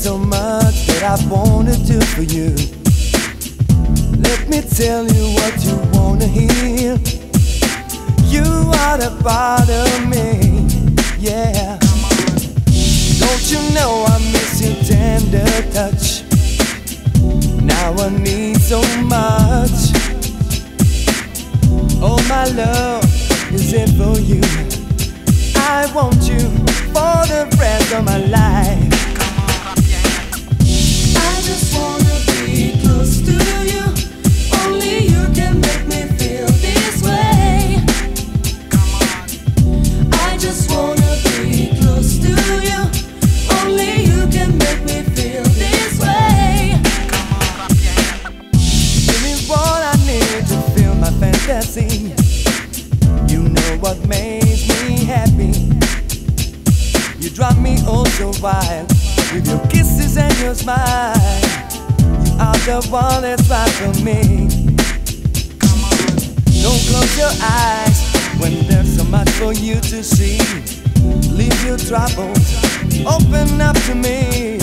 so much that I wanna do for you. Let me tell you what you wanna hear. You are the part of me, yeah. Don't you know I miss your tender touch? Now I need so much. Oh, my love is it for you. I want you for the rest of my life. You Only you can make me feel this way. Come on. Give me what I need to feel my fantasy. You know what makes me happy. You drive me oh so wild with your kisses and your smile. You are the one that's right for me. Don't close your eyes when there's so much for you to see. Leave your troubles, open up to me.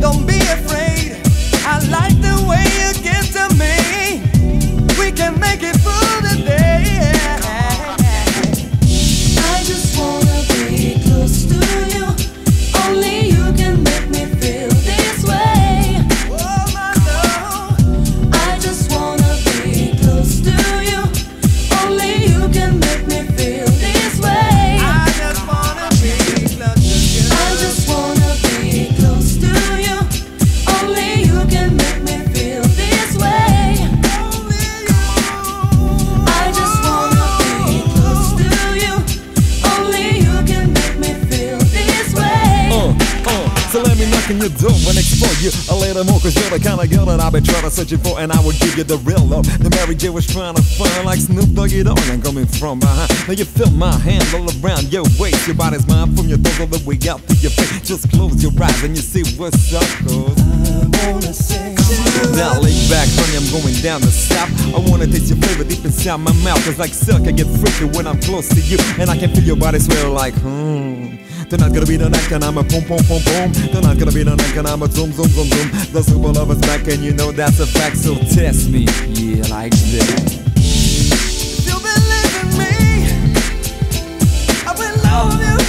Don't be afraid. I like the way you me knock on your explore you a little more Cause you're the kind of girl that I've been trying to search for And I will give you the real love The Mary J was trying to find like Snoop Dogg You know I'm coming from behind Now you feel my hand all around your waist Your body's mine from your toes all the way out to your face Just close your eyes and you see what's up cause I wanna say you. now lay back, honey, I'm going down the south. I wanna taste your flavor deep inside my mouth. Cause like silk, I get freaky when I'm close to you. And I can feel your body swell like, hmm. Tonight gonna be the night and I'm a boom, boom, boom, boom. Tonight gonna be the night and I'm a zoom, zoom, zoom, zoom. The super lover's back and you know that's a fact, so test me. Yeah, like this. You believe in me, I will love you